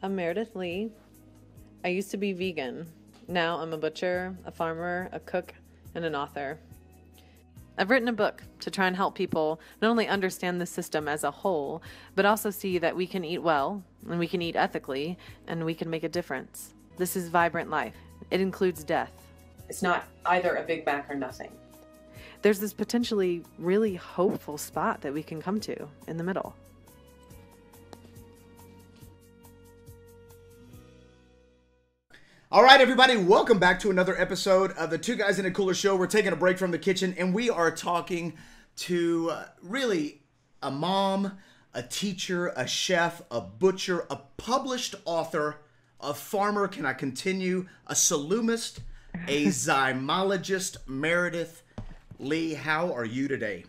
I'm Meredith Leigh. I used to be vegan. Now I'm a butcher, a farmer, a cook, and an author. I've written a book to try and help people not only understand the system as a whole, but also see that we can eat well, and we can eat ethically, and we can make a difference. This is Vibrant Life. It includes death. It's not either a Big Mac or nothing. There's this potentially really hopeful spot that we can come to in the middle. All right, everybody, welcome back to another episode of the Two Guys and a Cooler Show. We're taking a break from the kitchen and we are talking to uh, really a mom, a teacher, a chef, a butcher, a published author, a farmer. Can I continue? A salumist, a zymologist, Meredith Leigh. How are you today?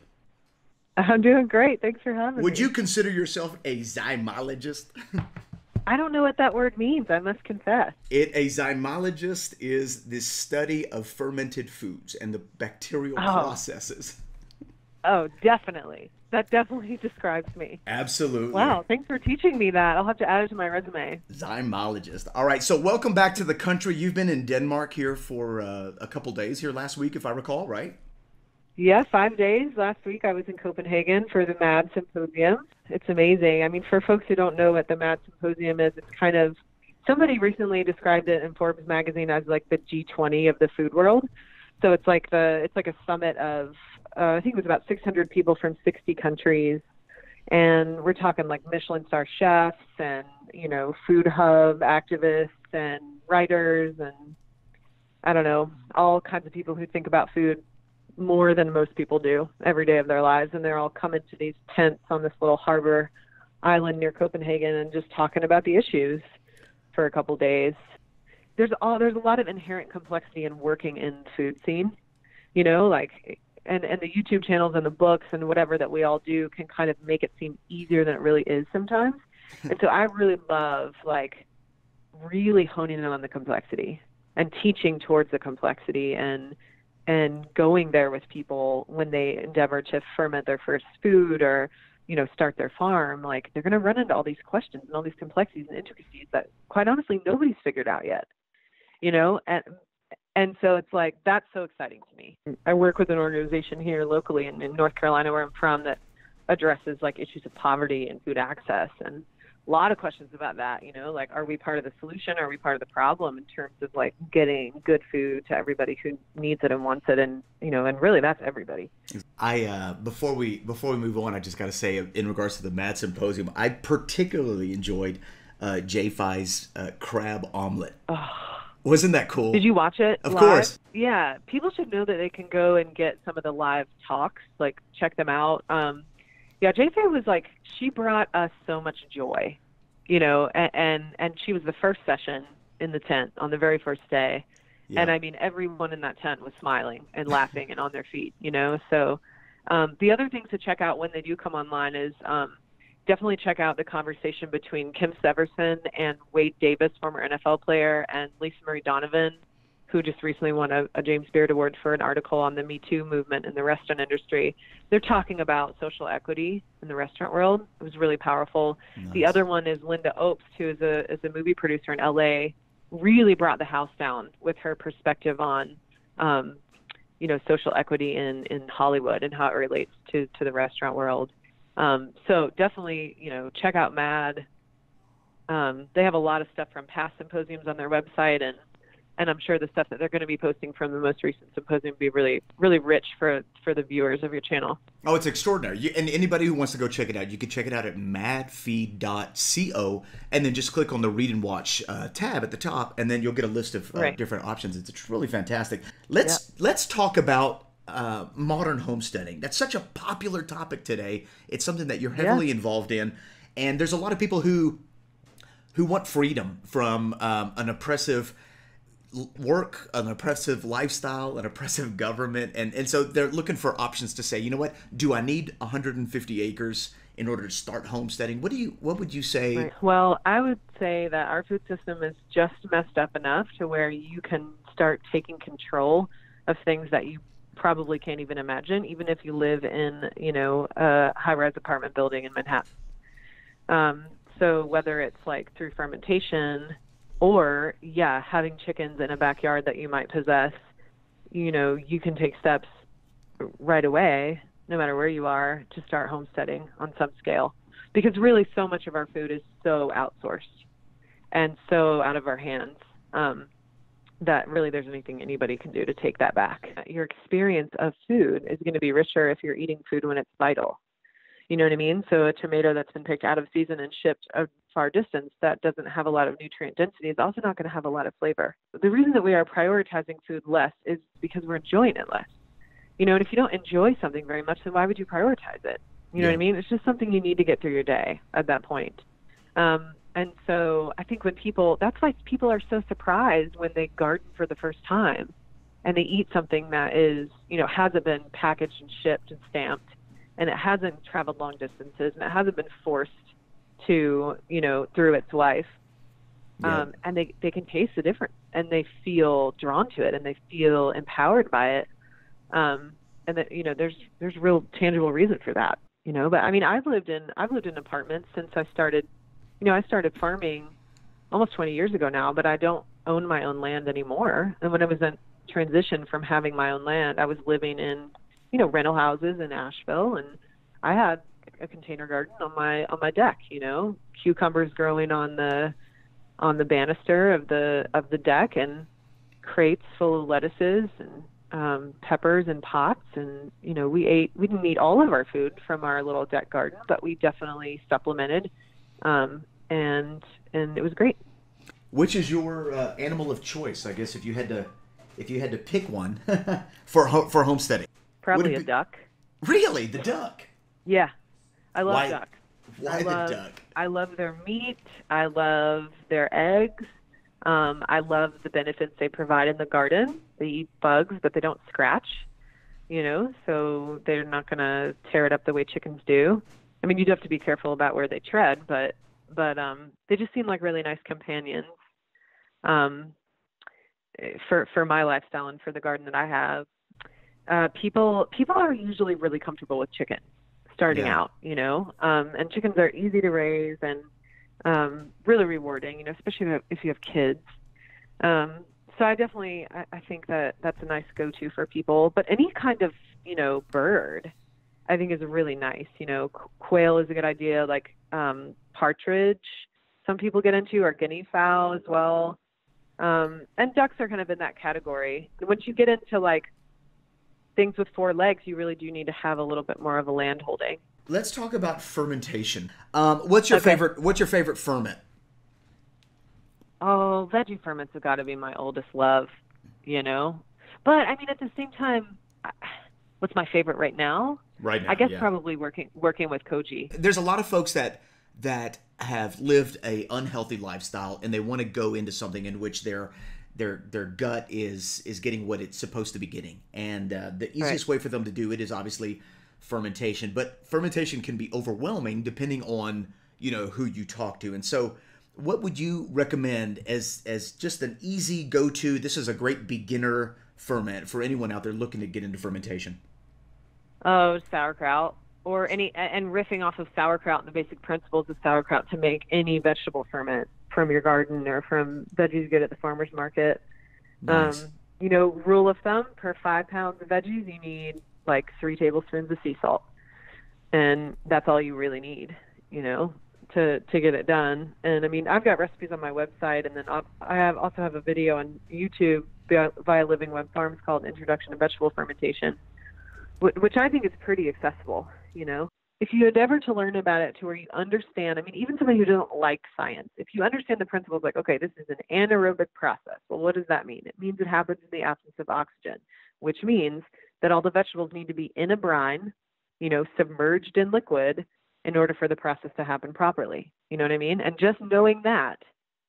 I'm doing great. Thanks for having Would me. Would you consider yourself a zymologist? I don't know what that word means. I must confess. It a zymologist is the study of fermented foods and the bacterial Oh. processes. Oh, definitely. That definitely describes me. Absolutely. Wow. Thanks for teaching me that. I'll have to add it to my resume. Zymologist. All right. So welcome back to the country. You've been in Denmark here for uh, a couple days here last week, if I recall, right? Yeah, five days. Last week I was in Copenhagen for the MAD Symposium. It's amazing. I mean, for folks who don't know what the MAD Symposium is, it's kind of somebody recently described it in Forbes magazine as like the G20 of the food world. So it's like the it's like a summit of uh, I think it was about 600 people from 60 countries, and we're talking like Michelin star chefs and you know food hub activists and writers and I don't know all kinds of people who think about food more than most people do every day of their lives and they're all coming to these tents on this little harbor island near Copenhagen and just talking about the issues for a couple days. There's all there's a lot of inherent complexity in working in food scene. You know, like and and the YouTube channels and the books and whatever that we all do can kind of make it seem easier than it really is sometimes. and so I really love like really honing in on the complexity and teaching towards the complexity and and going there with people when they endeavor to ferment their first food or you know start their farm like they're going to run into all these questions and all these complexities and intricacies that quite honestly nobody's figured out yet you know? And and so it's like that's so exciting to me. I work with an organization here locally in, in north carolina where i'm from that addresses like issues of poverty and food access and a lot of questions about that you know like are we part of the solution are we part of the problem in terms of like getting good food to everybody who needs it and wants it and you know and really that's everybody I uh, before we before we move on, I just got to say in regards to the Mad Symposium, I particularly enjoyed uh, Jay Fai's uh, crab omelet. Wasn't that cool? Did you watch it? Of live? course. Yeah, people should know that they can go and get some of the live talks, like check them out. Um, yeah, Jay was like she brought us so much joy, you know, and, and and she was the first session in the tent on the very first day, Yeah. and I mean everyone in that tent was smiling and laughing and on their feet, you know. So um, the other things to check out when they do come online is um, definitely check out the conversation between Kim Severson and Wade Davis, former NFL player, and Lisa Marie Donovan, who just recently won a, a James Beard Award for an article on the Me Too movement in the restaurant industry. They're talking about social equity in the restaurant world. It was really powerful. The other one is Lynda Obst, who is a is a movie producer in LA. Really brought the house down with her perspective on, um, you know, social equity in in Hollywood and how it relates to to the restaurant world. Um, so definitely, you know, check out Mad. Um, they have a lot of stuff from past symposiums on their website, and and I'm sure the stuff that they're going to be posting from the most recent symposium will be really really rich for for the viewers of your channel. Oh, it's extraordinary. You, and anybody who wants to go check it out, you can check it out at madfeed.co and then just click on the read and watch uh, tab at the top and then you'll get a list of uh, Right. different options. It's, it's really fantastic. Let's let's talk about uh, modern homesteading. That's such a popular topic today. It's something that you're heavily involved in and there's a lot of people who who want freedom from um, an oppressive work, an oppressive lifestyle, an oppressive government, and and so they're looking for options to say, you know what, do I need 150 acres in order to start homesteading? What do you, what would you say? Right. Well, I would say that our food system is just messed up enough to where you can start taking control of things that you probably can't even imagine, even if you live in, you know, a high-rise apartment building in Manhattan. Um, so whether it's like through fermentation or yeah, having chickens in a backyard that you might possess, you know, you can take steps right away, no matter where you are, to start homesteading on some scale. Because really, so much of our food is so outsourced and so out of our hands um, that really there's anything anybody can do to take that back. Your experience of food is going to be richer if you're eating food when it's vital. You know what I mean? So a tomato that's been picked out of season and shipped a far distance that doesn't have a lot of nutrient density is also not going to have a lot of flavor. The reason that we are prioritizing food less is because we're enjoying it less. You know, and if you don't enjoy something very much, then why would you prioritize it? You know yeah. what I mean? It's just something you need to get through your day at that point. Um, and so I think when people, that's why people are so surprised when they garden for the first time and they eat something that is, you know, hasn't been packaged and shipped and stamped and it hasn't traveled long distances and it hasn't been forced to, you know, through its life. Yeah. Um, and they, they can taste the difference and they feel drawn to it and they feel empowered by it. Um, and that, you know, there's, there's real tangible reason for that, you know, but I mean, I've lived in, I've lived in apartments since I started, you know, I started farming almost 20 years ago now, but I don't own my own land anymore. And when I was in transition from having my own land, I was living in you know rental houses in Asheville, and I had a container garden on my on my deck. You know, cucumbers growing on the on the banister of the of the deck, and crates full of lettuces and um, peppers and pots. And you know, we ate we didn't eat all of our food from our little deck garden, but we definitely supplemented, um, and and it was great. Which is your uh, animal of choice? I guess if you had to if you had to pick one for for homesteading. Probably a be... duck. Really, the duck? Yeah, I love why, duck. Why I love, the duck? I love their meat. I love their eggs. Um, I love the benefits they provide in the garden. They eat bugs, but they don't scratch. You know, so they're not going to tear it up the way chickens do. I mean, you do have to be careful about where they tread, but but um, they just seem like really nice companions. Um, for for my lifestyle and for the garden that I have uh, people people are usually really comfortable with chicken starting yeah. out, you know, um, and chickens are easy to raise and um, really rewarding, you know, especially if you have kids. Um, so I definitely I, I think that that's a nice go-to for people. But any kind of you know bird, I think is really nice. You know, quail is a good idea. Like um, partridge, some people get into, or guinea fowl as well. Um, and ducks are kind of in that category. Once you get into like things with four legs, you really do need to have a little bit more of a land holding. Let's talk about fermentation. Um, what's your okay. favorite? What's your favorite ferment? Oh, veggie ferments have got to be my oldest love, you know. But I mean, at the same time, what's my favorite right now? Right now, I guess yeah. probably working working with koji. There's a lot of folks that that have lived a unhealthy lifestyle and they want to go into something in which they're their their gut is is getting what it's supposed to be getting, and uh, the easiest right. way for them to do it is obviously fermentation. But fermentation can be overwhelming depending on you know who you talk to, and so what would you recommend as as just an easy go to? This is a great beginner ferment for anyone out there looking to get into fermentation. Oh, sauerkraut or any and riffing off of sauerkraut and the basic principles of sauerkraut to make any vegetable ferment from your garden or from veggies you get at the farmer's market. Nice. Um, you know, rule of thumb per five pounds of veggies, you need like three tablespoons of sea salt, and that's all you really need. You know, to to get it done. And I mean, I've got recipes on my website, and then I'll, I have also have a video on YouTube via, via Living Web Farms called Introduction to Vegetable Fermentation, which I think is pretty accessible. You know, if you endeavor to learn about it to where you understand, I mean, even somebody who doesn't like science, if you understand the principles like, okay, this is an anaerobic process, well, what does that mean? It means it happens in the absence of oxygen, which means that all the vegetables need to be in a brine, you know, submerged in liquid in order for the process to happen properly. You know what I mean? And just knowing that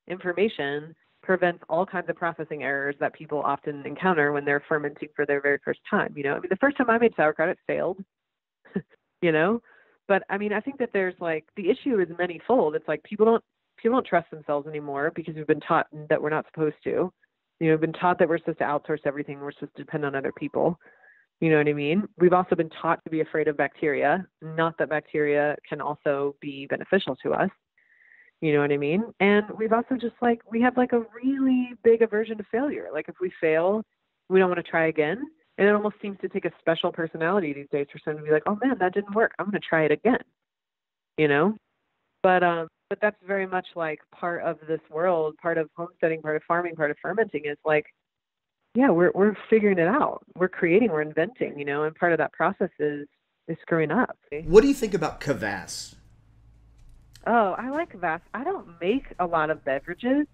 information prevents all kinds of processing errors that people often encounter when they're fermenting for their very first time. You know, I mean, the first time I made sauerkraut, it failed. you know, but I mean, I think that there's like the issue is manyfold. It's like people don't people don't trust themselves anymore because we've been taught that we're not supposed to. You know, we've been taught that we're supposed to outsource everything. We're supposed to depend on other people. You know what I mean? We've also been taught to be afraid of bacteria, not that bacteria can also be beneficial to us. You know what I mean? And we've also just like we have like a really big aversion to failure. Like if we fail, we don't want to try again. And it almost seems to take a special personality these days for someone to be like, "Oh man, that didn't work. I'm going to try it again." You know? But um but that's very much like part of this world, part of homesteading, part of farming, part of fermenting is like yeah, we're we're figuring it out. We're creating, we're inventing, you know, and part of that process is is screwing up. What do you think about kvass? Oh, I like kvass. I don't make a lot of beverages.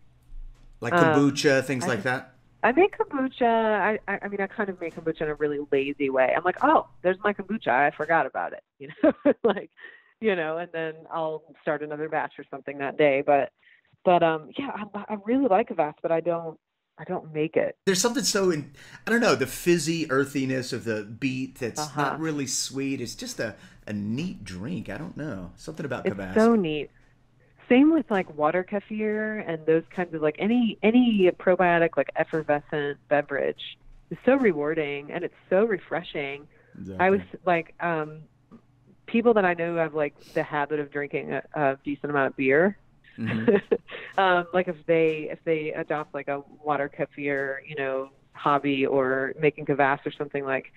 Like kombucha, um, things I, like that? I make kombucha. I, I, I mean, I kind of make kombucha in a really lazy way. I'm like, oh, there's my kombucha. I forgot about it. You know, like, you know, and then I'll start another batch or something that day. But, but um, yeah, I, I really like kvass, but I don't. I don't make it. There's something so in I don't know the fizzy earthiness of the beet that's uh-huh. not really sweet. It's just a, a neat drink. I don't know something about it's so neat. Same with like water kefir and those kinds of like any any probiotic like effervescent beverage is so rewarding and it's so refreshing. Exactly. I was like um people that I know have like the habit of drinking a, a decent amount of beer. Mm-hmm. um, like if they if they adopt like a water kefir, you know, hobby or making kvass or something like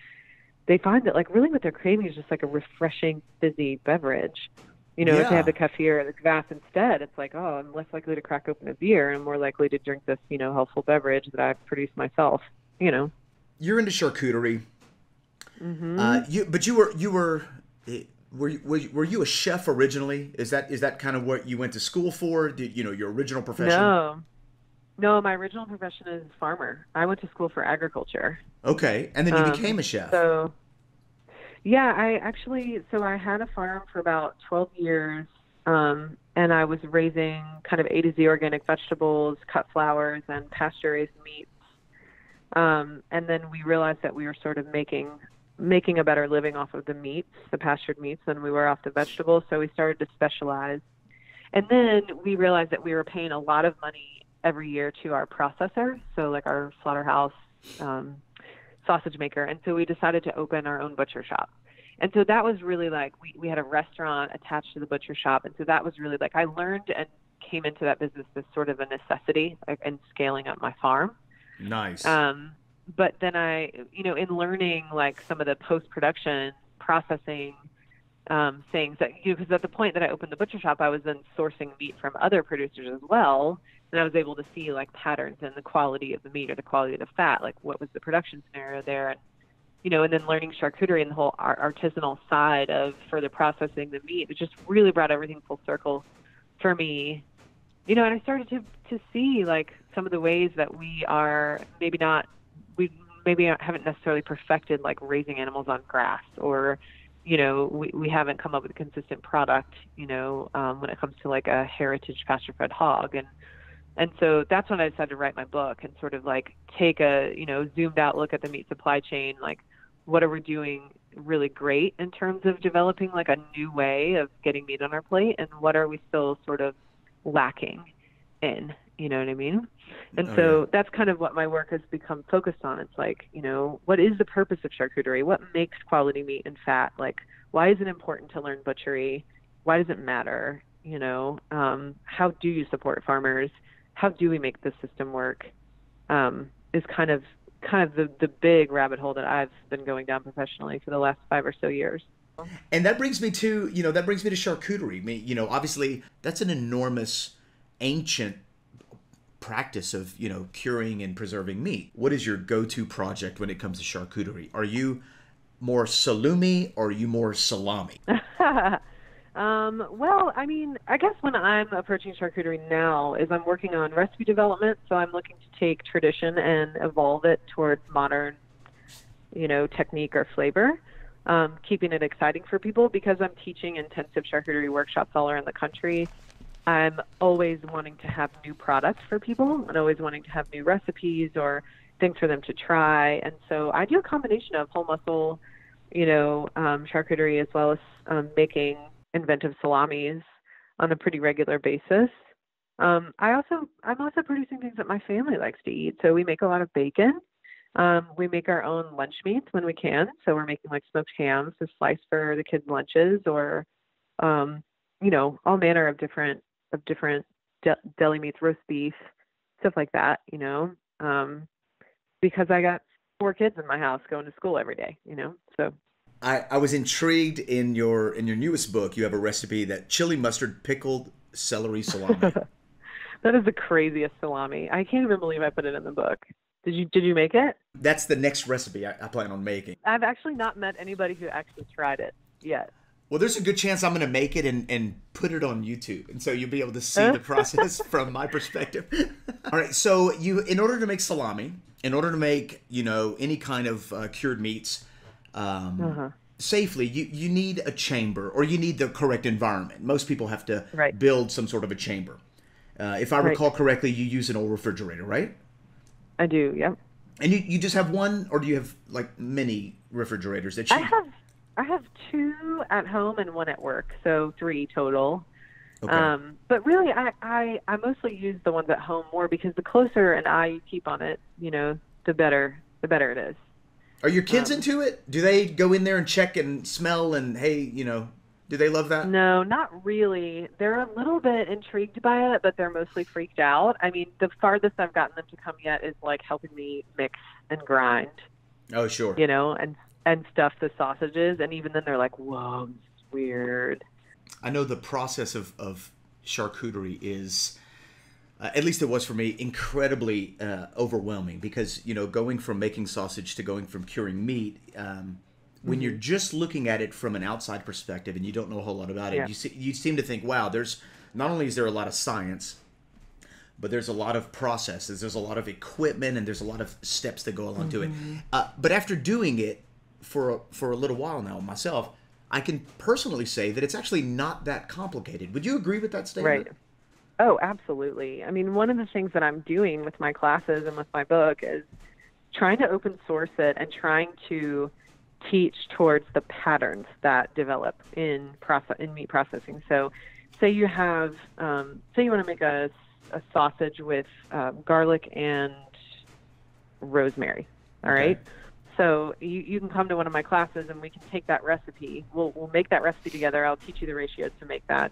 they find that like really what they're craving is just like a refreshing fizzy beverage. You know, yeah. if they have the kefir or the kvass instead, it's like, oh, I'm less likely to crack open a beer and more likely to drink this, you know, healthful beverage that I've produced myself. You know. You're into charcuterie. Mm-hmm. Uh, you, but you were you were eh, were you, were you, were you a chef originally? Is that is that kind of what you went to school for? Did you know your original profession? No, no. My original profession is farmer. I went to school for agriculture. Okay, and then you um, became a chef. So yeah, I actually so I had a farm for about 12 years, um, and I was raising kind of A to Z organic vegetables, cut flowers, and pasture raised meats. Um, and then we realized that we were sort of making making a better living off of the meats, the pastured meats, than we were off the vegetables. So we started to specialize. And then we realized that we were paying a lot of money every year to our processor, so like our slaughterhouse, um, sausage maker. And so we decided to open our own butcher shop. And so that was really like we, we had a restaurant attached to the butcher shop. And so that was really like I learned and came into that business as sort of a necessity like, and scaling up my farm. Nice. Um, but then I, you know, in learning like some of the post production processing um, things that, you know, because at the point that I opened the butcher shop, I was then sourcing meat from other producers as well and I was able to see like patterns in the quality of the meat or the quality of the fat, like what was the production scenario there, and you know, and then learning charcuterie and the whole artisanal side of further processing the meat, it just really brought everything full circle for me. You know, and I started to to see like some of the ways that we are maybe not we maybe haven't necessarily perfected like raising animals on grass or you know we, we haven't come up with a consistent product you know um, when it comes to like a heritage pasture fed hog and and so that's when I decided to write my book and sort of like take a, you know, zoomed out look at the meat supply chain. Like, what are we doing really great in terms of developing like a new way of getting meat on our plate? And what are we still sort of lacking in? You know what I mean? And oh, so yeah. that's kind of what my work has become focused on. It's like, you know, what is the purpose of charcuterie? What makes quality meat and fat? Like, why is it important to learn butchery? Why does it matter? You know, um, how do you support farmers? how do we make the system work um, is kind of kind of the, the big rabbit hole that I've been going down professionally for the last five or so years. And that brings me to, you know, that brings me to charcuterie. I mean, you know, obviously that's an enormous ancient practice of, you know, curing and preserving meat. What is your go-to project when it comes to charcuterie? Are you more salumi or are you more salami? Um, well, I mean, I guess when I'm approaching charcuterie now is I'm working on recipe development, so I'm looking to take tradition and evolve it towards modern, you know, technique or flavor, um, keeping it exciting for people because I'm teaching intensive charcuterie workshops all around the country. I'm always wanting to have new products for people and always wanting to have new recipes or things for them to try. And so I do a combination of whole muscle, you know, um, charcuterie as well as um, making inventive salamis on a pretty regular basis. Um, I also I'm also producing things that my family likes to eat. So we make a lot of bacon. Um, we make our own lunch meats when we can. So we're making like smoked hams to slice for the kids' lunches, or um, you know all manner of different of different de- deli meats, roast beef, stuff like that. You know, um, because I got four kids in my house going to school every day. You know, so I, I was intrigued in your in your newest book. You have a recipe that chili mustard pickled celery salami. that is the craziest salami. I can't even believe I put it in the book. Did you did you make it? That's the next recipe I, I plan on making. I've actually not met anybody who actually tried it yet. Well, there's a good chance I'm going to make it and, and put it on YouTube, and so you'll be able to see the process from my perspective. All right, so you, in order to make salami, in order to make you know any kind of uh, cured meats um, uh-huh. safely, you you need a chamber or you need the correct environment. Most people have to right. build some sort of a chamber. Uh, if I right. recall correctly, you use an old refrigerator, right? I do. Yep. And you, you just have one, or do you have like many refrigerators that you? I have I have two at home and one at work, so three total. Okay. Um, but really, I, I I mostly use the ones at home more because the closer an eye you keep on it, you know, the better the better it is. Are your kids um, into it? Do they go in there and check and smell and hey, you know, do they love that? No, not really. They're a little bit intrigued by it, but they're mostly freaked out. I mean, the farthest I've gotten them to come yet is like helping me mix and grind. Oh, sure. You know, and and stuff the sausages, and even then they're like, "Whoa, this is weird." I know the process of of charcuterie is. Uh, at least it was for me incredibly uh, overwhelming because you know going from making sausage to going from curing meat um, when mm-hmm. you're just looking at it from an outside perspective and you don't know a whole lot about it, yeah. you see, you seem to think, wow, there's not only is there a lot of science, but there's a lot of processes, there's a lot of equipment, and there's a lot of steps that go along mm-hmm. to it. Mm-hmm. Uh, but after doing it for a, for a little while now myself, I can personally say that it's actually not that complicated. Would you agree with that statement? Right. Oh, absolutely. I mean, one of the things that I'm doing with my classes and with my book is trying to open source it and trying to teach towards the patterns that develop in process in meat processing. So, say you have, um, say you want to make a, a sausage with uh, garlic and rosemary. All okay. right. So you, you can come to one of my classes and we can take that recipe. We'll we'll make that recipe together. I'll teach you the ratios to make that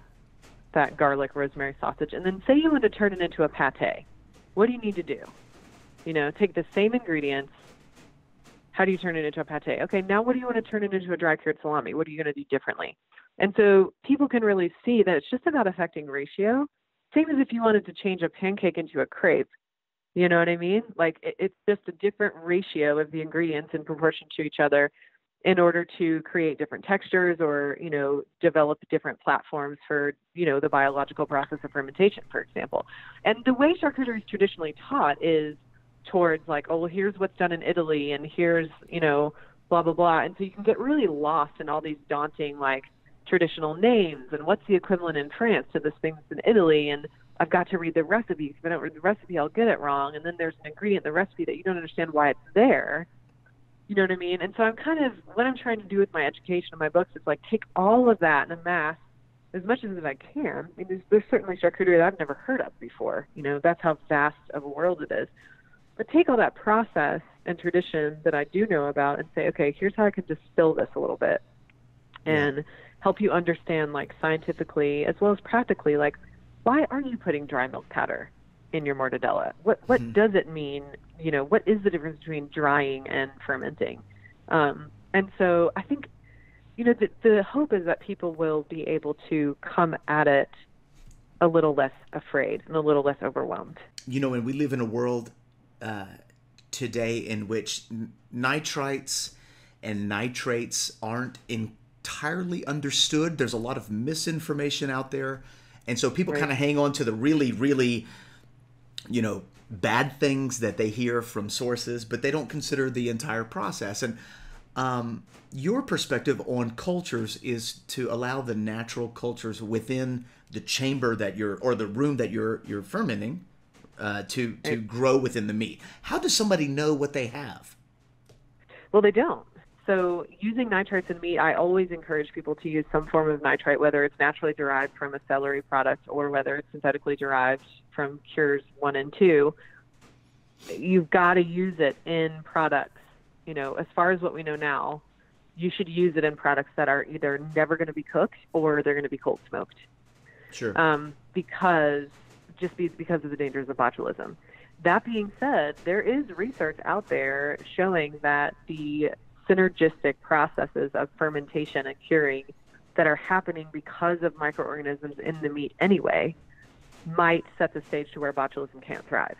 that garlic rosemary sausage. And then say you want to turn it into a pate. What do you need to do? You know, take the same ingredients, how do you turn it into a pate? Okay, now what do you want to turn it into a dry cured salami? What are you going to do differently? And so people can really see that it's just about affecting ratio. Same as if you wanted to change a pancake into a crepe. You know what I mean? Like it, it's just a different ratio of the ingredients in proportion to each other in order to create different textures or, you know, develop different platforms for, you know, the biological process of fermentation, for example. And the way charcuterie is traditionally taught is towards like, oh, well, here's what's done in Italy, and here's you know, blah blah blah, and so you can get really lost in all these daunting like traditional names and what's the equivalent in France to this thing that's in Italy, and I've got to read the recipe. If I don't read the recipe, I'll get it wrong, and then there's an ingredient in the recipe that you don't understand why it's there. You know what I mean? And so I'm kind of what I'm trying to do with my education and my books is like take all of that and amass as much as I can. I mean, there's, there's certainly charcuterie that I've never heard of before. You know, that's how vast of a world it is. But take all that process and tradition that I do know about and say, okay, here's how I can distill this a little bit and help you understand, like scientifically as well as practically, like why are you putting dry milk powder in your mortadella? What what mm-hmm. does it mean? You know, what is the difference between drying and fermenting? Um, and so I think, you know, the, the hope is that people will be able to come at it a little less afraid and a little less overwhelmed. You know, and we live in a world uh, today in which nitrites and nitrates aren't entirely understood. There's a lot of misinformation out there. And so people right. kind of hang on to the really, really, you know, bad things that they hear from sources, but they don't consider the entire process. And um, your perspective on cultures is to allow the natural cultures within the chamber that you're or the room that you're you're fermenting uh, to to grow within the meat. How does somebody know what they have? Well, they don't. So, using nitrates in meat, I always encourage people to use some form of nitrite, whether it's naturally derived from a celery product or whether it's synthetically derived from cures one and two. You've got to use it in products. You know, as far as what we know now, you should use it in products that are either never going to be cooked or they're going to be cold smoked. Sure. Um, because just be, because of the dangers of botulism. That being said, there is research out there showing that the synergistic processes of fermentation and curing that are happening because of microorganisms in the meat anyway might set the stage to where botulism can't thrive.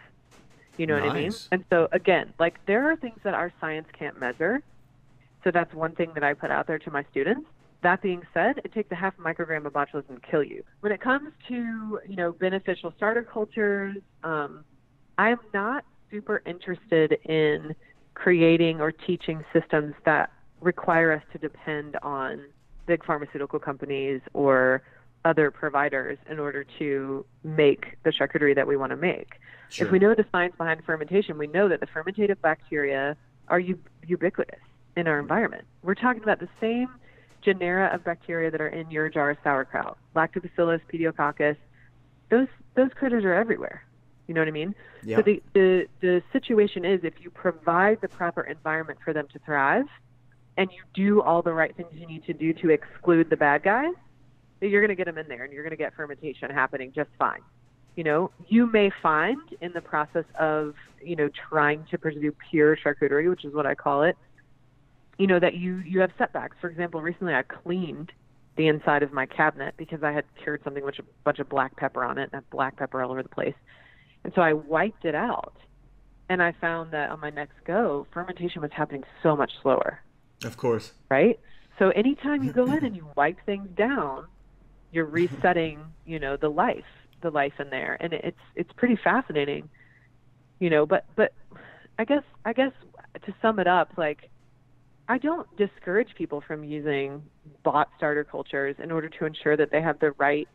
You know nice. what I mean? And so again, like there are things that our science can't measure. So that's one thing that I put out there to my students. That being said, it takes a half microgram of botulism to kill you. When it comes to you know beneficial starter cultures, um, I am not super interested in creating or teaching systems that require us to depend on big pharmaceutical companies or other providers in order to make the charcuterie that we want to make. Sure. If we know the science behind fermentation, we know that the fermentative bacteria are ubiquitous in our environment. We're talking about the same genera of bacteria that are in your jar of sauerkraut, lactobacillus, pediococcus. Those those critters are everywhere. You know what I mean? Yeah. So the, the the situation is if you provide the proper environment for them to thrive, and you do all the right things you need to do to exclude the bad guys, you're going to get them in there, and you're going to get fermentation happening just fine. You know, you may find in the process of you know trying to pursue pure charcuterie, which is what I call it, you know that you you have setbacks. For example, recently I cleaned the inside of my cabinet because I had cured something with a bunch of black pepper on it and had black pepper all over the place. And so I wiped it out. And I found that on my next go, fermentation was happening so much slower. Of course. Right? So anytime you go in and you wipe things down, you're resetting, you know, the life, the life in there. And it's it's pretty fascinating. You know, but but I guess I guess to sum it up, like I don't discourage people from using bot starter cultures in order to ensure that they have the right,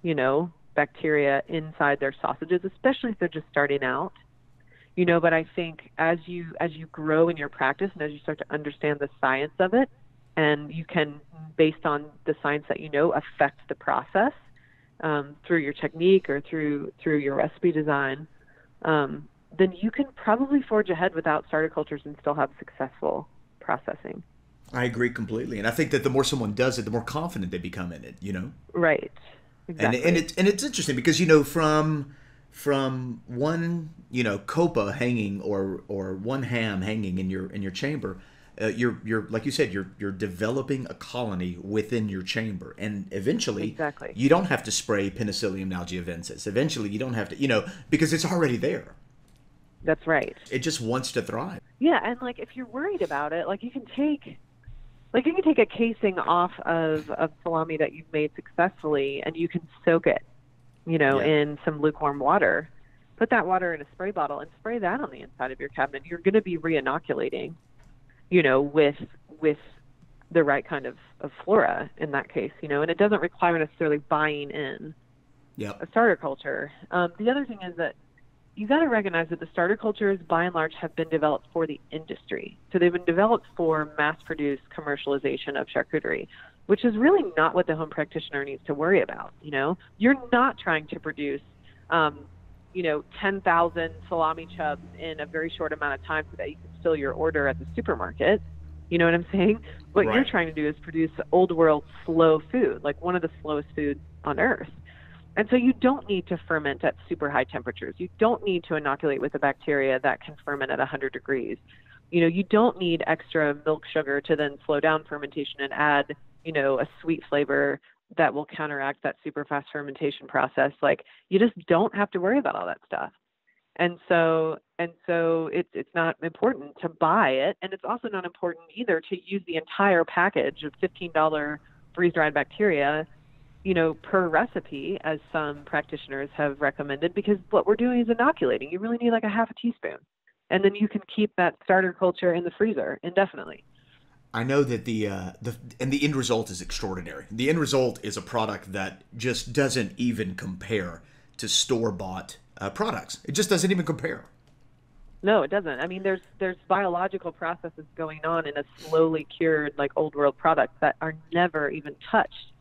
you know, bacteria inside their sausages, especially if they're just starting out. You know, but I think as you as you grow in your practice and as you start to understand the science of it, and you can, based on the science that you know, affect the process um, through your technique or through through your recipe design, um, then you can probably forge ahead without starter cultures and still have successful processing. I agree completely, and I think that the more someone does it, the more confident they become in it. You know, right? Exactly. And and it's and it's interesting because you know from from one you know copa hanging or or one ham hanging in your in your chamber, uh, you're you're like you said you're you're developing a colony within your chamber, and eventually exactly. you don't have to spray Penicillium nalgiovensis. Eventually, you don't have to you know because it's already there. That's right. It just wants to thrive. Yeah, and like if you're worried about it, like you can take like you can take a casing off of of salami that you've made successfully and you can soak it, you know, yeah. in some lukewarm water. Put that water in a spray bottle and spray that on the inside of your cabinet. You're going to be reinoculating, you know, with with the right kind of, of flora in that case, you know, and it doesn't require necessarily buying in yep. a starter culture. Um, the other thing is that you got to recognize that the starter cultures, by and large, have been developed for the industry. So they've been developed for mass-produced commercialization of charcuterie, which is really not what the home practitioner needs to worry about. You know, you're not trying to produce, um, you know, 10,000 salami chubs in a very short amount of time so that you can fill your order at the supermarket. You know what I'm saying? What right. you're trying to do is produce old world slow food, like one of the slowest foods on earth. And so you don't need to ferment at super high temperatures. You don't need to inoculate with a bacteria that can ferment at 100 degrees. You know, you don't need extra milk sugar to then slow down fermentation and add, you know, a sweet flavor that will counteract that super fast fermentation process. Like you just don't have to worry about all that stuff. And so and so it's it's not important to buy it and it's also not important either to use the entire package of $15 freeze dried bacteria you know, per recipe, as some practitioners have recommended, because what we're doing is inoculating. You really need like a half a teaspoon. And then you can keep that starter culture in the freezer indefinitely. I know that the uh, the and the end result is extraordinary. The end result is a product that just doesn't even compare to store bought uh, products. It just doesn't even compare. No, it doesn't. I mean, there's there's biological processes going on in a slowly cured like old world product that are never even touched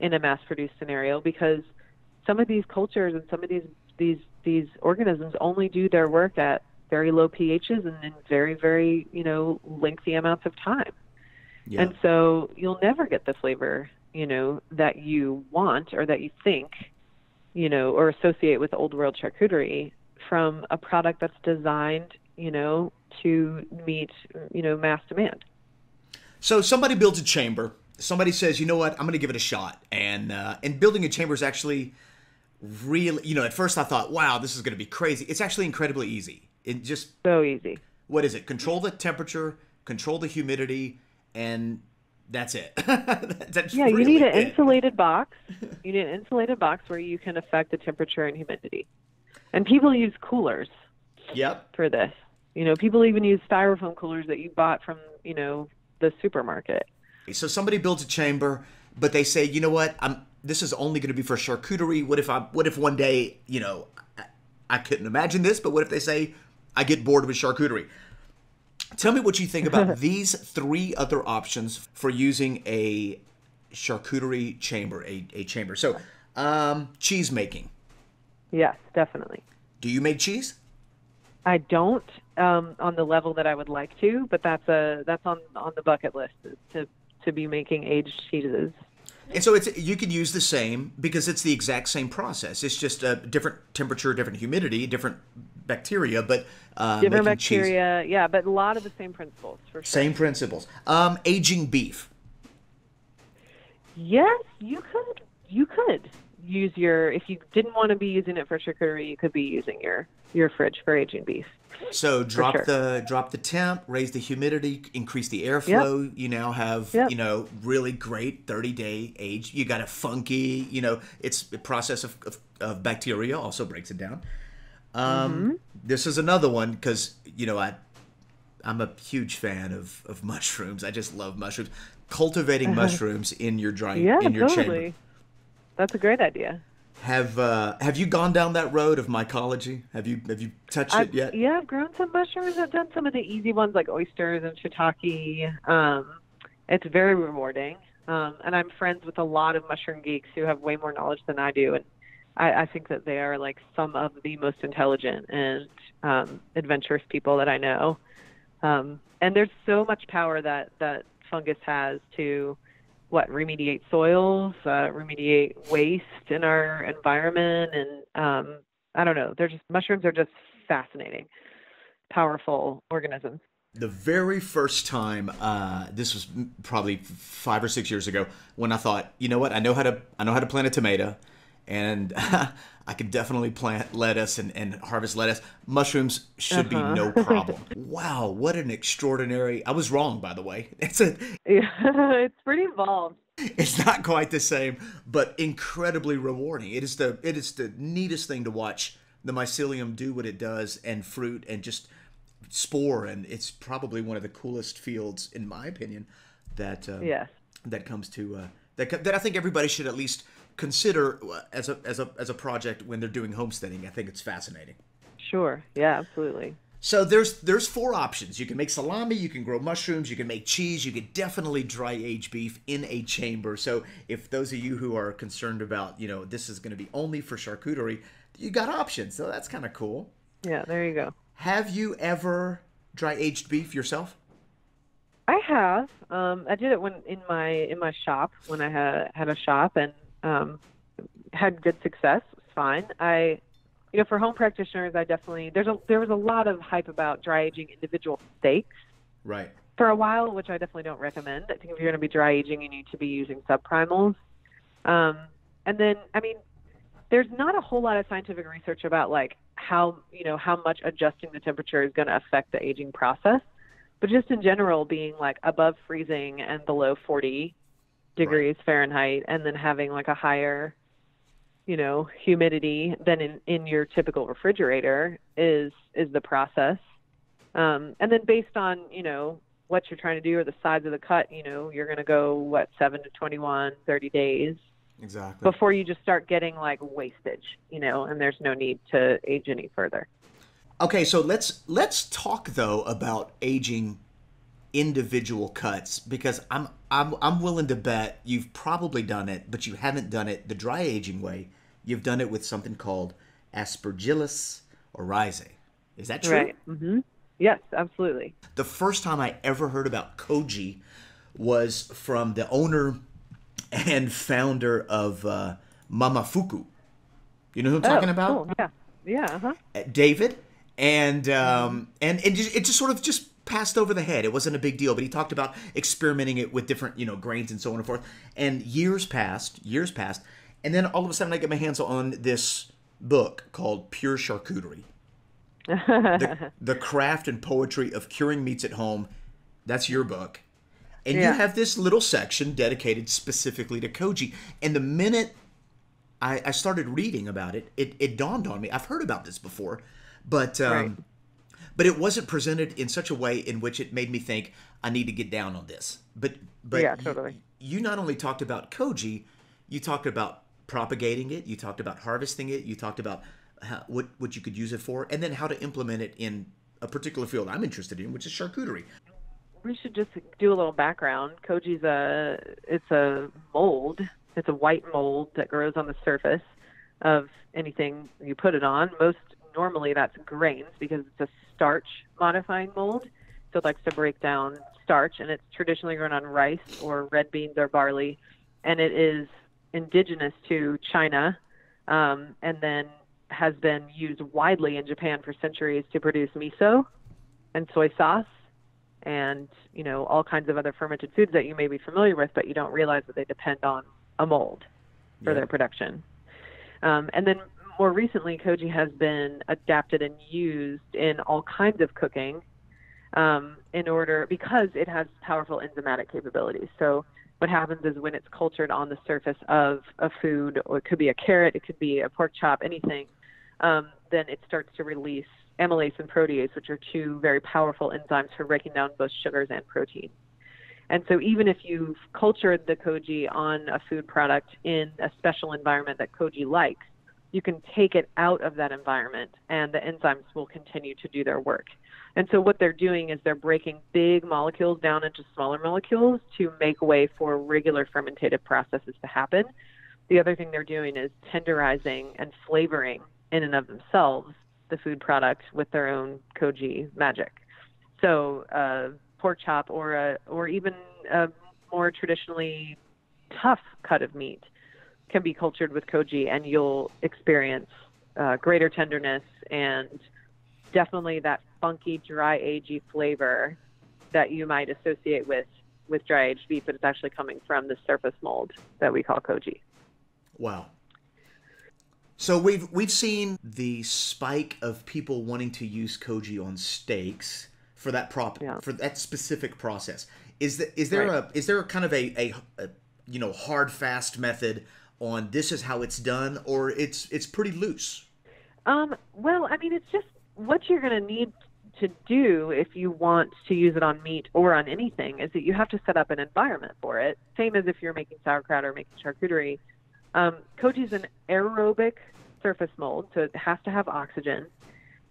in a mass produced scenario because some of these cultures and some of these these these organisms only do their work at very low pHs and in very very you know lengthy amounts of time. Yeah. And so you'll never get the flavor you know that you want or that you think you know, or associate with old world charcuterie from a product that's designed, you know, to meet, you know, mass demand. So somebody builds a chamber. Somebody says, you know what, I'm going to give it a shot. And uh, and building a chamber is actually really, you know, at first I thought, wow, this is going to be crazy. It's actually incredibly easy. It just so easy. What is it? Control the temperature, control the humidity, and that's it. that's yeah, really you need an it. insulated box. You need an insulated box where you can affect the temperature and humidity. And people use coolers. Yep. For this, you know, people even use styrofoam coolers that you bought from, you know, the supermarket. So somebody builds a chamber, but they say, you know what, I'm this is only going to be for charcuterie. What if I? What if one day, you know, I, I couldn't imagine this, but what if they say I get bored with charcuterie? Tell me what you think about these three other options for using a charcuterie chamber, a, a chamber. So, um, cheese making. Yes, definitely. Do you make cheese? I don't um, on the level that I would like to, but that's a that's on on the bucket list to to be making aged cheeses. And so it's you could use the same because it's the exact same process. It's just a different temperature, different humidity, different bacteria, but uh, different bacteria. Cheese. Yeah, but a lot of the same principles for sure. Same principles. Um, aging beef. Yes, you could. You could use your if you didn't want to be using it for charcuterie, you could be using your your fridge for aging beef. So drop sure. the drop the temp, raise the humidity, increase the airflow. Yep. You now have yep. you know really great thirty day age. You got a funky you know it's a process of, of, of bacteria also breaks it down. Um, mm-hmm. This is another one because you know I I'm a huge fan of, of mushrooms. I just love mushrooms. Cultivating mushrooms in your dry yeah, in your totally. chamber. That's a great idea. Have uh, Have you gone down that road of mycology? Have you Have you touched I've, it yet? Yeah, I've grown some mushrooms. I've done some of the easy ones like oysters and shiitake. Um, it's very rewarding, um, and I'm friends with a lot of mushroom geeks who have way more knowledge than I do, and I, I think that they are like some of the most intelligent and um, adventurous people that I know. Um, and there's so much power that that fungus has to what remediate soils, uh, remediate waste in our environment, and um, I don't know. They're just mushrooms are just fascinating, powerful organisms. The very first time, uh, this was probably five or six years ago, when I thought, you know what, I know how to, I know how to plant a tomato, and I could definitely plant lettuce and, and harvest lettuce. Mushrooms should uh-huh. be no problem. wow, what an extraordinary! I was wrong, by the way. It's a yeah, it's pretty involved. It's not quite the same, but incredibly rewarding. It is the it is the neatest thing to watch the mycelium do what it does and fruit and just spore and it's probably one of the coolest fields in my opinion that uh, yes. that comes to uh, that that I think everybody should at least consider as a as a as a project when they're doing homesteading. I think it's fascinating. Sure. Yeah. Absolutely. So there's there's four options. You can make salami, you can grow mushrooms, you can make cheese, you can definitely dry age beef in a chamber. So if those of you who are concerned about, you know, this is going to be only for charcuterie, you got options. So that's kind of cool. Yeah, there you go. Have you ever dry aged beef yourself? I have. Um, I did it when in my in my shop when I had had a shop and um, had good success. It's fine. I, you know, for home practitioners, I definitely there's a there was a lot of hype about dry aging individual steaks. Right. For a while, which I definitely don't recommend. I think if you're going to be dry aging, you need to be using subprimals. Um, and then, I mean, there's not a whole lot of scientific research about like how you know how much adjusting the temperature is going to affect the aging process. But just in general, being like above freezing and below 40 degrees right. Fahrenheit and then having like a higher you know humidity than in in your typical refrigerator is is the process. Um, and then based on you know what you're trying to do or the size of the cut you know you're going to go what 7 to 21 30 days exactly. before you just start getting like wastage you know and there's no need to age any further. Okay so let's let's talk though about aging individual cuts because I'm I'm I'm willing to bet you've probably done it, but you haven't done it the dry aging way. You've done it with something called Aspergillus oryzae. Is that true? Right. Mm-hmm. Yes, absolutely. The first time I ever heard about koji was from the owner and founder of uh, Momofuku. You know who I'm oh, talking about? Cool. Yeah. Yeah. Uh-huh. David, and um, and it just, it just sort of just passed over the head. It wasn't a big deal, but he talked about experimenting it with different you know grains and so on and forth. And years passed, years passed, and then all of a sudden I get my hands on this book called Pure Charcuterie. the, the craft and poetry of curing meats at home. That's your book. And Yeah. you have this little section dedicated specifically to koji. And the minute I, I started reading about it, it, it dawned on me. I've heard about this before, but um, Right. But it wasn't presented in such a way in which it made me think I need to get down on this. But but Yeah, totally. you not only talked about koji, you talked about propagating it, you talked about harvesting it, you talked about how, what what you could use it for, and then how to implement it in a particular field I'm interested in, which is charcuterie. we should just do a little background. Koji's a it's a mold. It's a white mold that grows on the surface of anything you put it on. Most normally that's grains because it's a starch modifying mold. So it likes to break down starch and it's traditionally grown on rice or red beans or barley and it is indigenous to China um, and then has been used widely in Japan for centuries to produce miso and soy sauce and you know all kinds of other fermented foods that you may be familiar with, but you don't realize that they depend on a mold for Yeah. their production. Um, and then more recently, koji has been adapted and used in all kinds of cooking um, in order because it has powerful enzymatic capabilities. So what happens is when it's cultured on the surface of a food, or it could be a carrot, it could be a pork chop, anything, um, then it starts to release amylase and protease, which are two very powerful enzymes for breaking down both sugars and proteins. And so, even if you've cultured the koji on a food product in a special environment that koji likes, you can take it out of that environment and the enzymes will continue to do their work. And so, what they're doing is they're breaking big molecules down into smaller molecules to make way for regular fermentative processes to happen. The other thing they're doing is tenderizing and flavoring in and of themselves the food product with their own koji magic. So, uh, pork chop or a, or even a more traditionally tough cut of meat can be cultured with koji, and you'll experience uh, greater tenderness and definitely that funky, dry, agey flavor that you might associate with with dry aged beef, but it's actually coming from the surface mold that we call koji. Wow. So we've we've seen the spike of people wanting to use koji on steaks for that prop Yeah. for that specific process. Is that is there Right. a is there a kind of a, a, a you know hard fast method on this is how it's done or it's it's pretty loose? Um, well, I mean, it's just what you're going to need to do if you want to use it on meat or on anything is that you have to set up an environment for it. Same as if you're making sauerkraut or making charcuterie. Um, koji is an aerobic surface mold, so it has to have oxygen.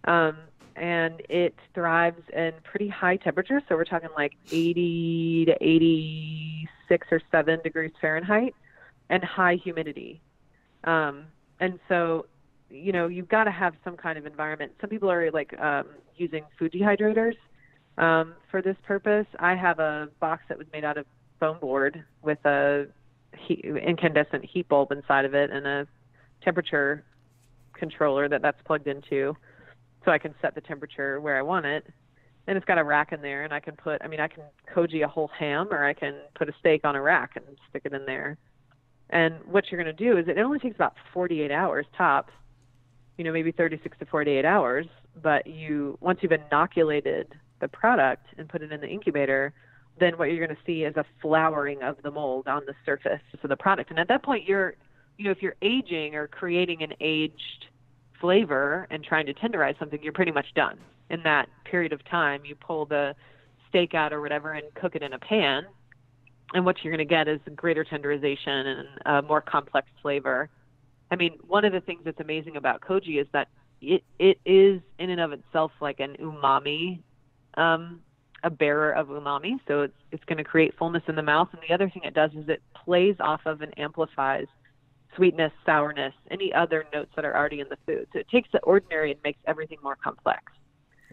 Um, and it thrives in pretty high temperatures. So we're talking like 80 to 86 or 7 degrees Fahrenheit and high humidity. Um, and so you know, you've got to have some kind of environment. Some people are like um, using food dehydrators um, for this purpose. I have a box that was made out of foam board with a heat, incandescent heat bulb inside of it and a temperature controller that that's plugged into, so I can set the temperature where I want it. And it's got a rack in there, and I can put. I mean, I can koji a whole ham, or I can put a steak on a rack and stick it in there. And what you're going to do is it only takes about 48 hours tops you know, maybe 36 to 48 hours, but you once you've inoculated the product and put it in the incubator, then what you're going to see is a flowering of the mold on the surface of the product. And at that point, you're, you know, if you're aging or creating an aged flavor and trying to tenderize something, you're pretty much done. In that period of time, you pull the steak out or whatever and cook it in a pan. And what you're going to get is greater tenderization and a more complex flavor. I mean, one of the things that's amazing about koji is that it it is in and of itself like an umami, um, a bearer of umami. So it's it's going to create fullness in the mouth. And the other thing it does is it plays off of and amplifies sweetness, sourness, any other notes that are already in the food. So it takes the ordinary and makes everything more complex.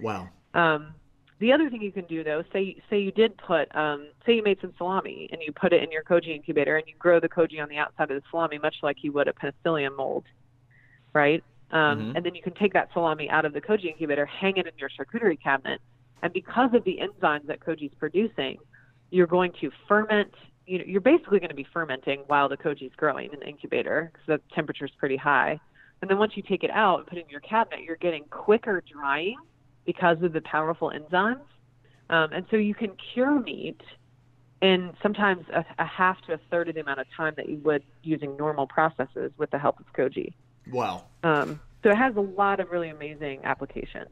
Wow. Um, the other thing you can do though, say say you did put, um, say you made some salami and you put it in your koji incubator and you grow the koji on the outside of the salami, much like you would a penicillium mold. right? Um, mm-hmm. And then you can take that salami out of the koji incubator, hang it in your charcuterie cabinet, and because of the enzymes that koji is producing, you're going to ferment. You know, you're basically going to be fermenting while the koji is growing in the incubator because the temperature is pretty high. And then once you take it out and put it in your cabinet, you're getting quicker drying because of the powerful enzymes. Um, and so you can cure meat in sometimes a, a, half to a third of the amount of time that you would using normal processes with the help of koji. Wow. Um, so it has a lot of really amazing applications.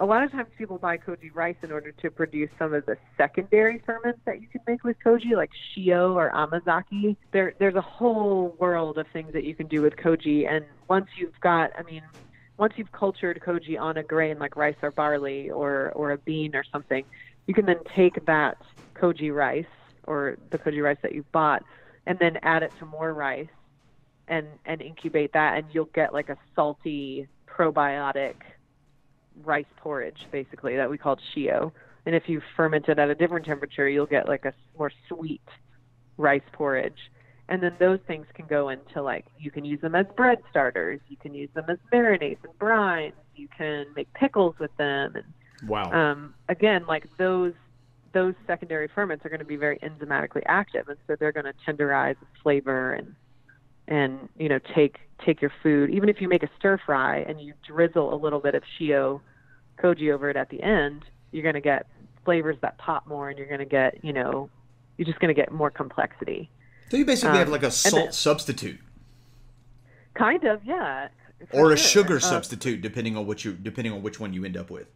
A lot of times people buy koji rice in order to produce some of the secondary ferments that you can make with koji, like shio or amazake. There, there's a whole world of things that you can do with koji. And once you've got, I mean, once you've cultured koji on a grain like rice or barley or, or a bean or something, you can then take that koji rice or the koji rice that you've bought and then add it to more rice and and incubate that and you'll get like a salty probiotic rice porridge basically that we call shio. And if you ferment it at a different temperature you'll get like a more sweet rice porridge and then those things can go into like you can use them as bread starters you can use them as marinades and brines you can make pickles with them and wow. um, again like those those secondary ferments are going to be very enzymatically active and so they're going to tenderize the flavor and and you know take take your food. Even if you make a stir fry and you drizzle a little bit of shio koji over it at the end you're going to get flavors that pop more and you're going to get you know you're just going to get more complexity so you basically um, have like a salt then, substitute kind of yeah or a sure. sugar uh, substitute depending on what you depending on which one you end up with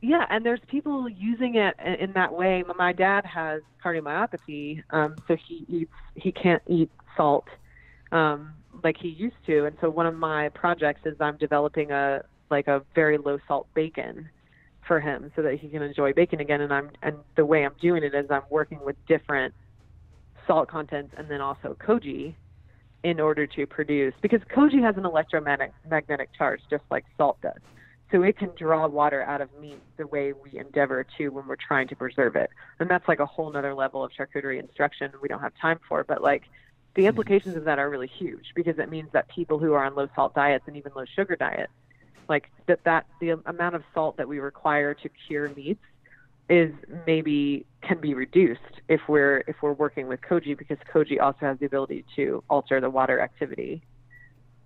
yeah and there's people using it in that way my dad has cardiomyopathy um, so he eats he can't eat salt um, like he used to. And so one of my projects is I'm developing a like a very low salt bacon for him so that he can enjoy bacon again. And I'm and the way I'm doing it is I'm working with different salt contents and then also koji in order to produce because koji has an electromagnetic magnetic charge just like salt does. So it can draw water out of meat the way we endeavor to when we're trying to preserve it. And that's like a whole nother level of charcuterie instruction we don't have time for. But like the hmm. implications of that are really huge because it means that people who are on low salt diets and even low sugar diets, like that, that the amount of salt that we require to cure meats is maybe can be reduced if we're if we're working with koji because koji also has the ability to alter the water activity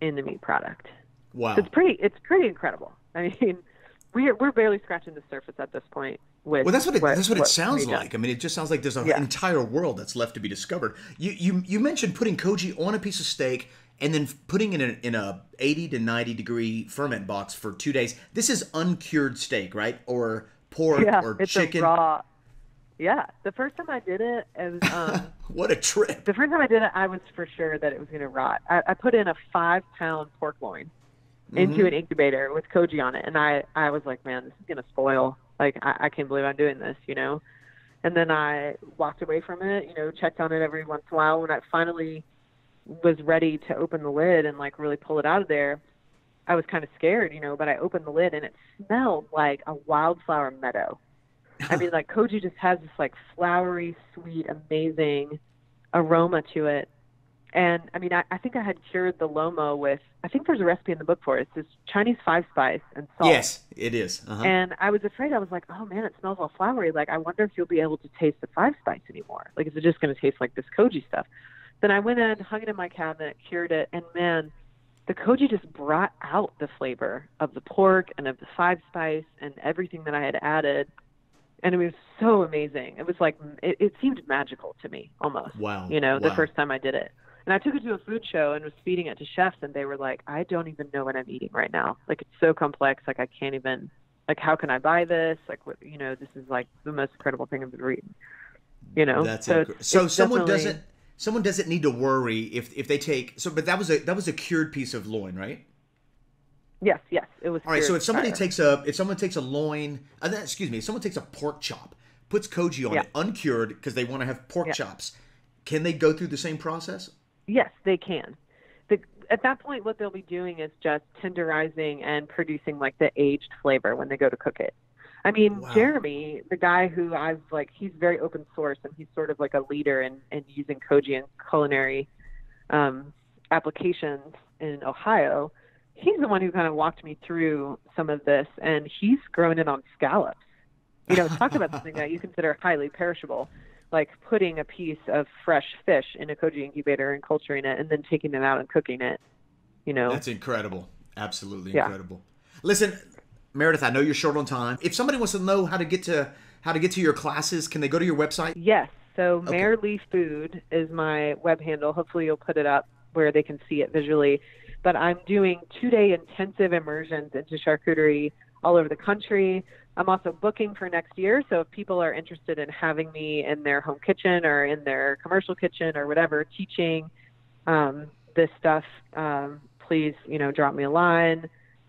in the meat product. Wow, so it's pretty it's pretty incredible. I mean, we're we're barely scratching the surface at this point with well that's what it, what, that's what, what it sounds like i mean it just sounds like there's an yeah. entire world that's left to be discovered you you you mentioned putting koji on a piece of steak and then putting it in a, in a 80 to 90 degree ferment box for two days this is uncured steak right or pork yeah, or it's chicken a raw yeah the first time i did it it was um, what a trip the first time i did it i was for sure that it was going to rot I, I put in a five pound pork loin into mm-hmm. an incubator with koji on it and i i was like man this is going to spoil like I, I can't believe I'm doing this, you know. And then I walked away from it, you know, checked on it every once in a while. When I finally was ready to open the lid and like really pull it out of there, I was kind of scared, you know. But I opened the lid and it smelled like a wildflower meadow. I mean, like koji just has this like flowery, sweet, amazing aroma to it and I mean, I, I think I had cured the lomo with, I think there's a recipe in the book for it. It's this Chinese five spice and salt. Yes, it is. Uh-huh. And I was afraid, I was like, oh man, it smells all flowery. Like, I wonder if you'll be able to taste the five spice anymore. Like, is it just going to taste like this koji stuff? Then I went in, hung it in my cabinet, cured it, and man, the koji just brought out the flavor of the pork and of the five spice and everything that I had added. And it was so amazing. It was like, it, it seemed magical to me almost. Wow. You know, wow. the first time I did it. And I took it to a food show and was feeding it to chefs, and they were like, "I don't even know what I'm eating right now. Like it's so complex. Like I can't even. Like how can I buy this? Like what? You know, this is like the most incredible thing I've ever eaten. You know. That's so. It's, so someone doesn't. Someone doesn't need to worry if if they take so. But that was a that was a cured piece of loin, right? Yes, yes, it was. All right, so if somebody fire. takes a if someone takes a loin, uh, excuse me, if someone takes a pork chop, puts koji on yeah. it uncured because they want to have pork yeah. chops, can they go through the same process? Yes, they can. The, at that point, what they'll be doing is just tenderizing and producing like the aged flavor when they go to cook it. I mean, wow. Jeremy, the guy who I've like, he's very open source and he's sort of like a leader in, in using koji and culinary um, applications in Ohio. he's the one who kind of walked me through some of this, and he's growing it on scallops. You know, talk about something that you consider highly perishable, like putting a piece of fresh fish in a koji incubator and culturing it, and then taking it out and cooking it. You know, that's incredible. Absolutely yeah. incredible. Listen, Meredith, I know you're short on time. If somebody wants to know how to get to how to get to your classes, can they go to your website? Yes. So okay. Mere Leigh Food is my web handle. Hopefully you'll put it up where they can see it visually. But I'm doing two day intensive immersions into charcuterie all over the country. I'm also booking for next year. So if people are interested in having me in their home kitchen or in their commercial kitchen or whatever, teaching um, this stuff, um, please, you know, drop me a line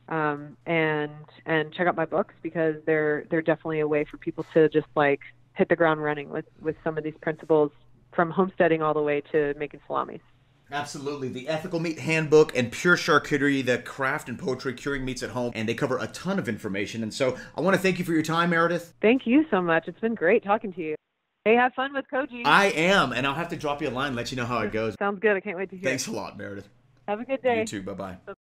um, and and check out my books because they're they're definitely a way for people to just like hit the ground running with with some of these principles from homesteading all the way to making salamis. Absolutely. The Ethical Meat Handbook and Pure Charcuterie, the craft and poetry curing meats at home. And they cover a ton of information. And so I want to thank you for your time, Meredith. Thank you so much. It's been great talking to you. Hey, have fun with Koji. I am. And I'll have to drop you a line, let you know how it goes. Sounds good. I can't wait to hear. Thanks a lot, Meredith. Have a good day. You too. Bye bye.